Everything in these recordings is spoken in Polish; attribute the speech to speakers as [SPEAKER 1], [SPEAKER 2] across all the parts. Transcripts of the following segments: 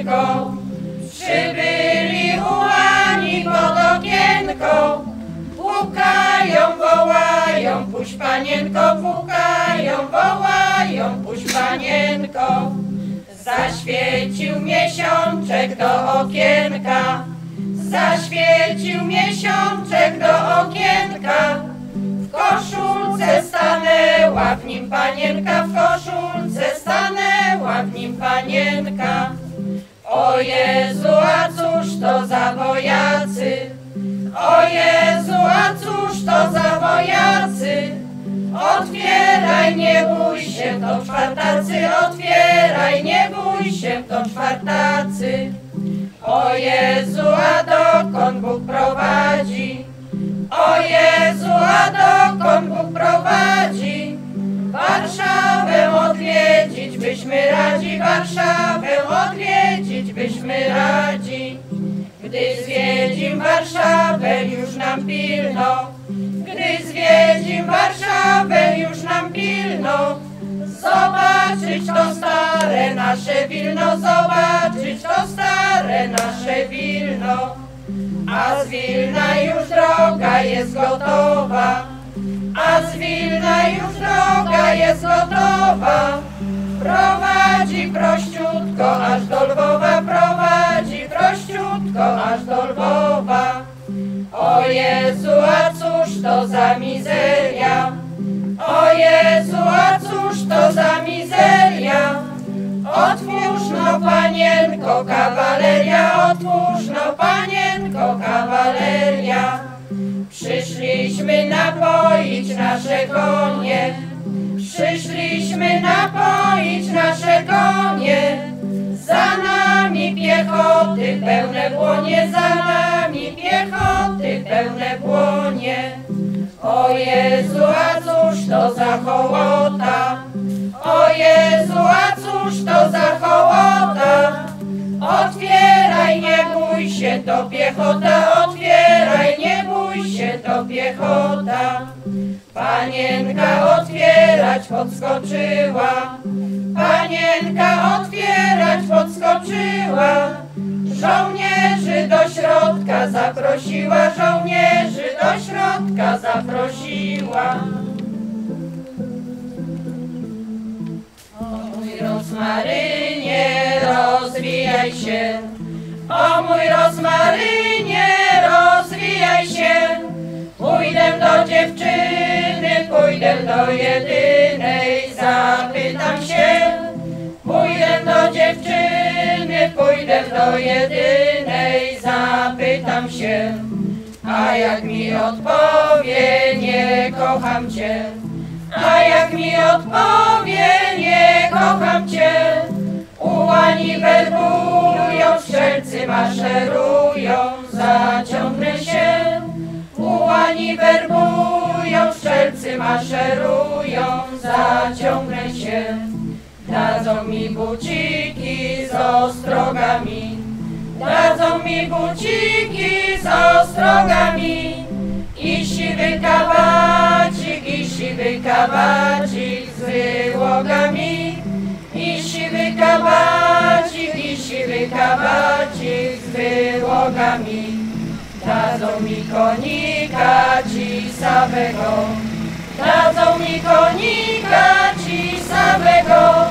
[SPEAKER 1] dziewczynką. Przybyli ułani pod okienko, pukają, wołają, puść panienko, pukają, wołają, puść panienko. Zaświecił miesiączek do okienka, zaświecił miesiączek do okienka. W koszulce stanęła w nim panienka, w koszulce stanęła w nim panienka. O Jezu, a cóż to za wojacy? O Jezu, a cóż to za wojacy? Otwieraj, nie bój się, to czwartacy, otwieraj, nie bój się, to czwartacy. O Jezu, a byśmy radzi, Warszawę odwiedzić byśmy radzi. Gdy zwiedzim Warszawę już nam pilno, gdy zwiedzim Warszawę już nam pilno, zobaczyć to stare nasze Wilno, zobaczyć to stare nasze Wilno. A z Wilna już droga jest gotowa, a z Wilna już droga jest gotowa. Panienko kawaleria, otwórz no panienko kawaleria. Przyszliśmy napoić nasze konie, przyszliśmy napoić nasze konie. Za nami piechoty pełne błonie, za nami piechoty pełne błonie. O Jezu, a cóż to za hołota? Piechota, otwieraj, nie bój się, to piechota. Panienka otwierać podskoczyła, panienka otwierać podskoczyła. Żołnierzy do środka zaprosiła, żołnierzy do środka zaprosiła. O mój rozmarynie, rozwijaj się. Dziewczyny, pójdę do jedynej, zapytam się. Pójdę do dziewczyny, pójdę do jedynej, zapytam się. A jak mi odpowie, nie kocham cię. A jak mi odpowie, nie kocham cię. Ułani werbują, strzelcy maszerują, zaciągnę się. Ułani werbują, maszerują, zaciągnę się. Dadzą mi buciki z ostrogami, dadzą mi buciki z ostrogami. I siwy kabacik, i siwy kabacik z wyłogami. I siwy kabacik, i siwy kabacik z wyłogami. Dadzą mi konika ci samego, dadzą mi konika ci samego.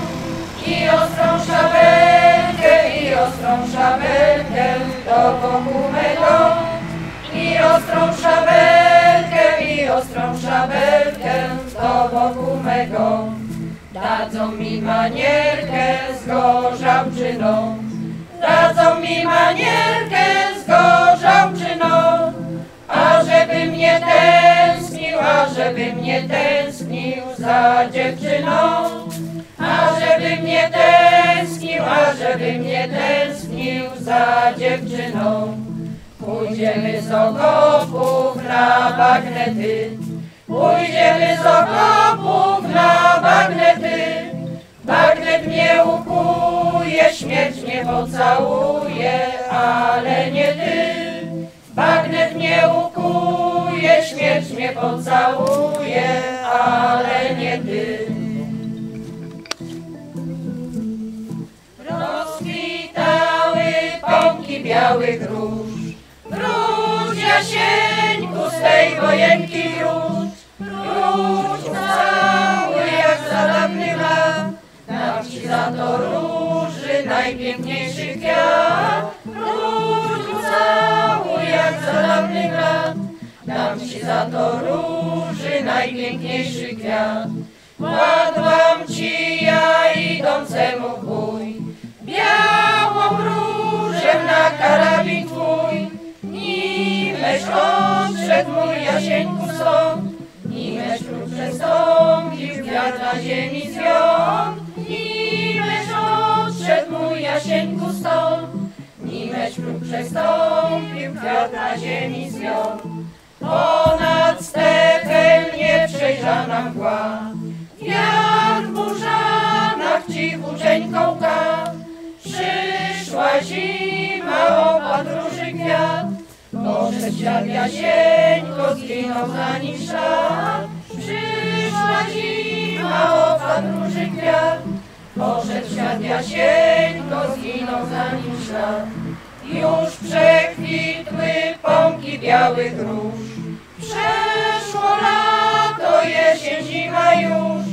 [SPEAKER 1] I ostrą szabelkę, i ostrą szabelkę do boku mego. I ostrą szabelkę, i ostrą szabelkę do boku mego. Dadzą mi manierkę z gorzałczyną, dadzą mi manierkę za dziewczyną. A żeby mnie tęsknił, a żeby mnie tęsknił za dziewczyną. Pójdziemy z okopów na bagnety, pójdziemy z okopów na bagnety. Bagnet mnie ukuje, śmierć mnie pocałuje, ale nie ty. Bagnet mnie ukuje, śmierć mnie pocałuje, ale nie dym. Rozkwitały pąki białych róż, wróć jasień pustej wojenki róż, wróć cały jak za dawnych lat, dam ci za to róży najpiękniejszy kwiat, wróć cały jak za dawnych lat. Dam ci za to róży najpiękniejszy kwiat. Kładłam ci ja idącemu w bój. Białą różę na karabin twój. Nimeś odszedł mój Jasieńku stąd. Nimeś lub przestąpił wiatr na ziemi zwiąd. Nimeś odszedł mój Jasieńku stąd. Nimeś lub przestąpił wiatr na ziemi zwiąd. Ponad stepem nieprzejrzana mgła. Wiatr burzanach cichuteńką łka. Przyszła zima, róży kwiat. Poszedł świat jasieńko, zginął za nim ślad. Przyszła zima, róży kwiat. Poszedł świat jasieńko, zginął za nim ślad. Już przekwitły pąki białych róż. Przeszło lato, jesień, zima już.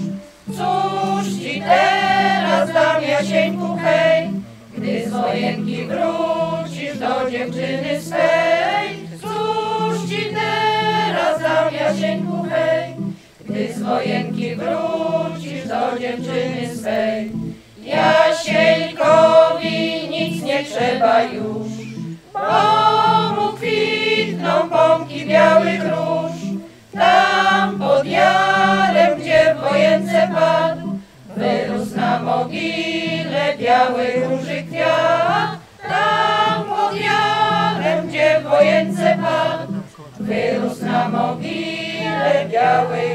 [SPEAKER 1] Cóż ci teraz dam, Jasieńku, hej, gdy z wojenki wrócisz do dziewczyny swej. Cóż ci teraz dam, Jasieńku, hej, gdy z wojenki wrócisz do dziewczyny swej. Jasieńkowi nic nie trzeba już, pąki białych róż. Tam pod jarem, gdzie w wojence padł, wyrósł na mogile białej róży kwiat. Tam pod jarem, gdzie w wojence padł, wyrósł na mogile kwiat.